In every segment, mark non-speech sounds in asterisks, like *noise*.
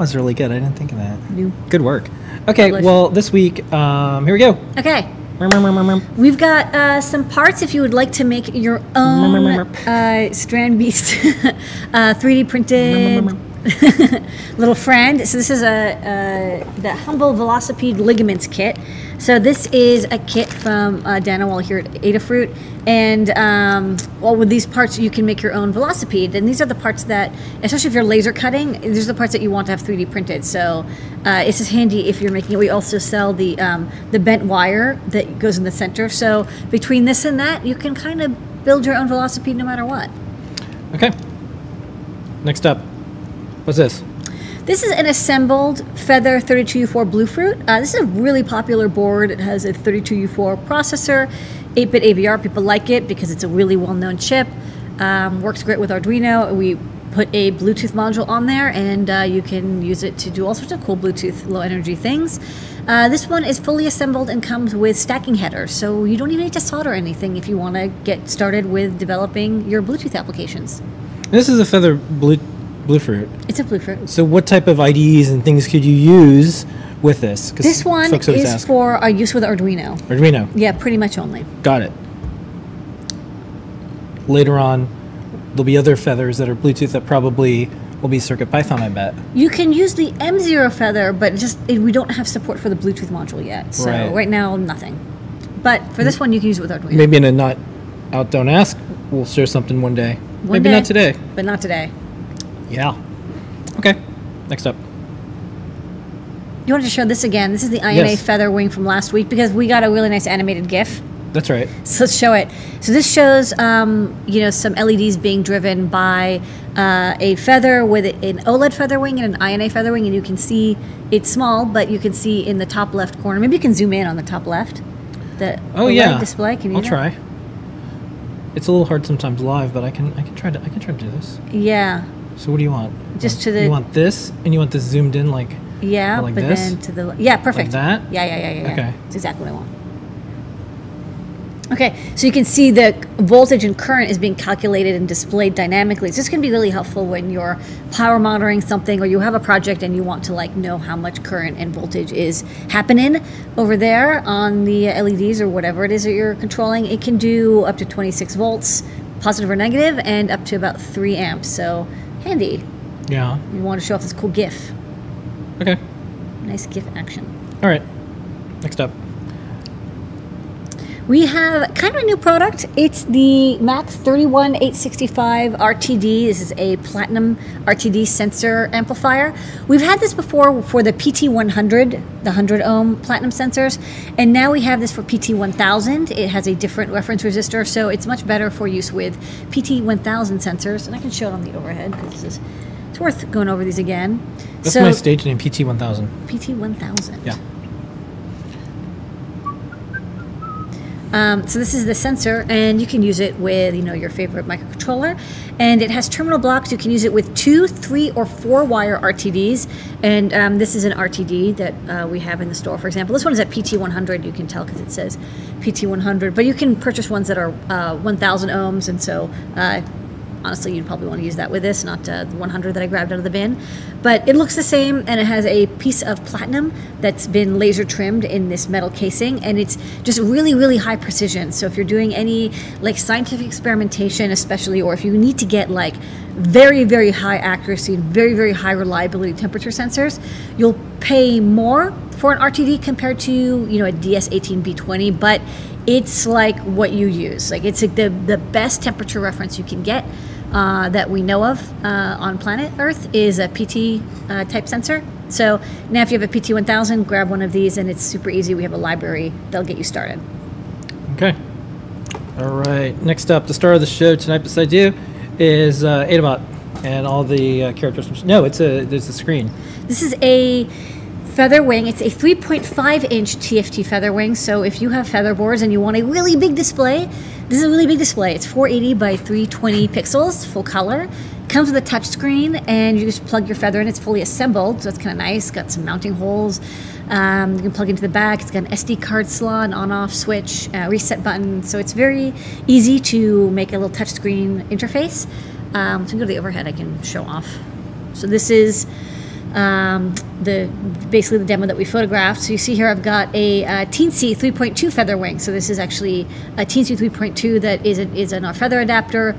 was really good. I didn't think of that. You- Good work. Okay, well, this week, um, here we go. Okay. We've got uh, some parts if you would like to make your own uh, Strandbeest *laughs* uh, 3D printed *laughs* little friend. So this is a, a the Humble Velocipede Ligaments kit. So this is a kit from uh, Dano Wall here at Adafruit. And um, well, with these parts, you can make your own velocipede. And these are the parts that, especially if you're laser cutting, these are the parts that you want to have 3D printed. So uh, it's just handy if you're making it. We also sell the um, the bent wire that goes in the center. So between this and that, you can kind of build your own velocipede no matter what. Okay. Next up. What's this? This is an assembled Feather 32U4 Bluefruit. Uh, this is a really popular board. It has a 32U4 processor, 8-bit AVR. People like it because it's a really well-known chip. Um, works great with Arduino. We put a Bluetooth module on there, and uh, you can use it to do all sorts of cool Bluetooth low-energy things. Uh, this one is fully assembled and comes with stacking headers, so you don't even need to solder anything if you want to get started with developing your Bluetooth applications. This is a feather blue, blue fruit. It's a Bluefruit. So, what type of IDEs and things could you use with this? This one is ask. for our use with Arduino. Arduino. Yeah, pretty much only. Got it. Later on, there'll be other feathers that are Bluetooth that probably will be Circuit Python. I bet. You can use the M0 feather, but just it, we don't have support for the Bluetooth module yet. So Right. right, now, nothing. But for this one, you can use it with Arduino. Maybe in a not out, don't ask. We'll share something one day. One Maybe day, not today. But not today. Yeah. Okay. Next up. You wanted to show this again. This is the INA Yes. feather wing from last week because we got a really nice animated GIF. That's right. So let's show it. So this shows, um, you know, some LEDs being driven by uh, a feather with an OLED feather wing and an INA feather wing, and you can see it's small, but you can see in the top left corner. Maybe you can zoom in on the top left. The Oh OLED yeah. display. Can you? I'll try. It's a little hard sometimes live, but I can I can try to I can try to do this. Yeah, So what do you want? Just to the- You want this, and you want this zoomed in like yeah, Like but this? then to the yeah, perfect. that? Yeah, yeah, yeah, yeah. yeah. Okay. That's exactly what I want. Okay, so you can see the voltage and current is being calculated and displayed dynamically. So this can be really helpful when you're power monitoring something or you have a project and you want to like know how much current and voltage is happening over there on the LEDs or whatever it is that you're controlling. It can do up to 26 volts, positive or negative, and up to about 3 amps. So handy. yeah. You want to show off this cool GIF. Okay. Nice GIF action. All right. Next up. We have kind of a new product. It's the Max 31865 RTD. This is a platinum RTD sensor amplifier. We've had this before for the PT100, the 100 ohm platinum sensors, and now we have this for PT1000. It has a different reference resistor, so it's much better for use with PT1000 sensors. And I can show it on the overhead because this is, it's worth going over these again. That's so my stage name, PT1000. PT1000. Yeah. Um, so this is the sensor, and you can use it with you know your favorite microcontroller, and it has terminal blocks. You can use it with two, three, or four wire RTDs, and um, this is an RTD that uh, we have in the store. For example, this one is at PT100. You can tell because it says PT100, but you can purchase ones that are uh, 1,000 ohms, and so. Uh, honestly, you'd probably want to use that with this, not uh, the 100 that I grabbed out of the bin. But it looks the same, and it has a piece of platinum that's been laser trimmed in this metal casing, and it's just really, really high precision. So if you're doing any like scientific experimentation, especially, or if you need to get like very, very high accuracy and very, very high reliability temperature sensors, you'll pay more for an RTD compared to you know a DS18B20, but it's like what you use. Like it's like the the best temperature reference you can get uh, that we know of uh, on planet Earth is a PT uh, type sensor. So now, if you have a PT1000, grab one of these, and it's super easy. We have a library that'll get you started. Okay. All right. Next up, the star of the show tonight, besides you, is uh, Adabot and all the uh, characters. No, it's a there's a screen. This is a feather wing. It's a 3.5 inch TFT feather wing. So if you have feather boards and you want a really big display, this is a really big display. It's 480 by 320 pixels, full color. Comes with a touch screen, and you just plug your feather in. It's fully assembled, so it's kind of nice. Got some mounting holes. Um, you can plug into the back. It's got an SD card slot, an on-off switch, uh, reset button. So it's very easy to make a little touch screen interface. Um, so go to the overhead. I can show off. So this is um, the basically the demo that we photographed. So you see here, I've got a, Teensy 3.2 feather wing. So this is actually a Teensy 3.2 that is a, is an our feather adapter.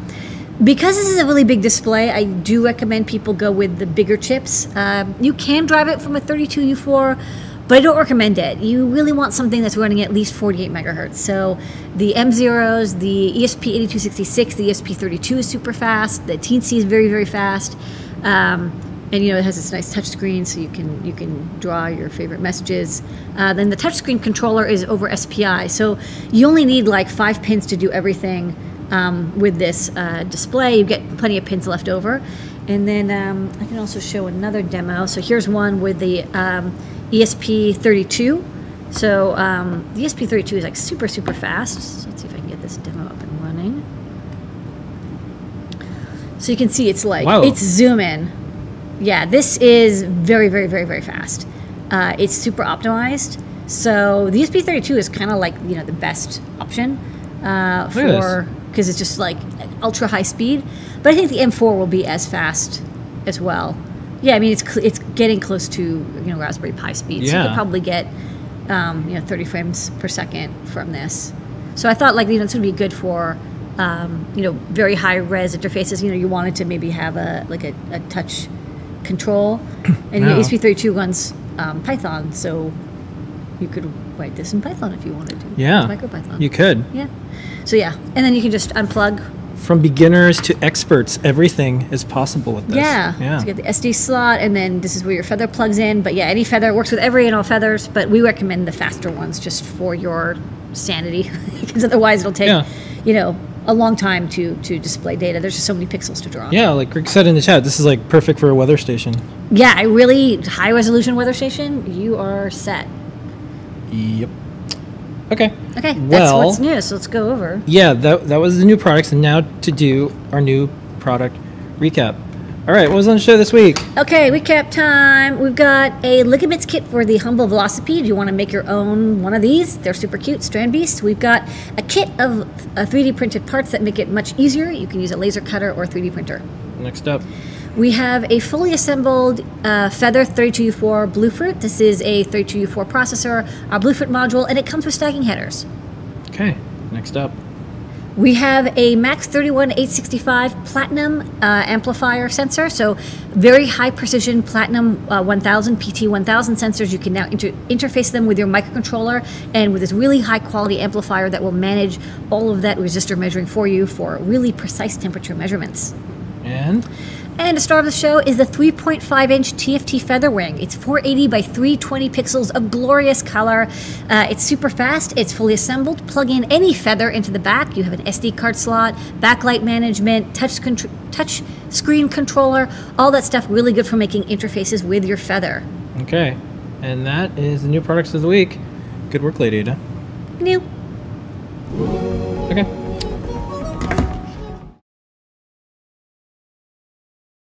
Because this is a really big display, I do recommend people go with the bigger chips. Um, you can drive it from a 32 U4, but I don't recommend it. You really want something that's running at least 48 megahertz. So the M0s, the E ESP8266, the E ESP32 is super fast. The Teensy is very very fast. Um, and you know it has this nice touch screen so you can you can draw your favorite messages. Uh, then the touchscreen controller is over spi so you only need like five pins to do everything um, with this uh, display. You get plenty of pins left over. And then um, i can also show another demo. So here's one with the um, esp32 so um, the esp32 is like super super fast. So let's see if i can get this demo up and running. So you can see it's like Wow. it's zoom in yeah, this is very, very, very, very fast. Uh, it's super optimized. So the ESP32 is kind of like you know the best option uh, for because it's just like ultra high speed. But I think the M4 will be as fast as well. Yeah, I mean it's it's getting close to you know Raspberry Pi speed. So you could probably get um, you know 30 frames per second from this. So I thought like you know this would be good for um, you know very high res interfaces. You know you wanted to maybe have a like a, a touch control, *clears throat* and the ESP32 runs um, Python, so you could write this in Python if you wanted to. Yeah. MicroPython. You could. yeah. So yeah, and then you can just unplug. From beginners to experts, everything is possible with this. Yeah. Yeah. So you get the SD slot, and then this is where your feather plugs in. But yeah, any feather works with every and all feathers. But we recommend the faster ones just for your sanity, *laughs* because otherwise it'll take Yeah. you know a long time to to display data. There's just so many pixels to draw. Yeah, like Greg said in the chat, this is like perfect for a weather station. Yeah, I really high resolution weather station. You are set. Yep. Okay. Okay, that's Well- what's new. So let's go over. Yeah, that, that was the new products, and now to do our new product recap. All right, what was on the show this week? Okay, recap time. We've got a ligaments kit for the Humble Velocipede. Do you want to make your own one of these? They're super cute, Strandbeest. We've got a kit of uh, 3D printed parts that make it much easier. You can use a laser cutter or 3D printer. Next up. We have a fully assembled uh, Feather 32U4 Bluefruit. This is a 32U4 processor, our Bluefruit module, and it comes with stacking headers. Okay. Next up. We have a Max 31865 Platinum uh, amplifier sensor, so very high precision Platinum uh, 1000 PT 1000 sensors. You can now inter- interface them with your microcontroller and with this really high quality amplifier that will manage all of that resistor measuring for you for really precise temperature measurements. And And the star of the show is the 3.5 inch TFT Featherwing. It's 480 by 320 pixels of glorious color. Uh, it's super fast. It's fully assembled. Plug in any feather into the back. You have an SD card slot, backlight management, touch contr- touch screen controller, all that stuff. Really good for making interfaces with your feather. okay. And that is the new products of the week. Good work, Lady Ada. New. Okay.